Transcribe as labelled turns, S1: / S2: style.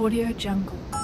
S1: Audio Jungle.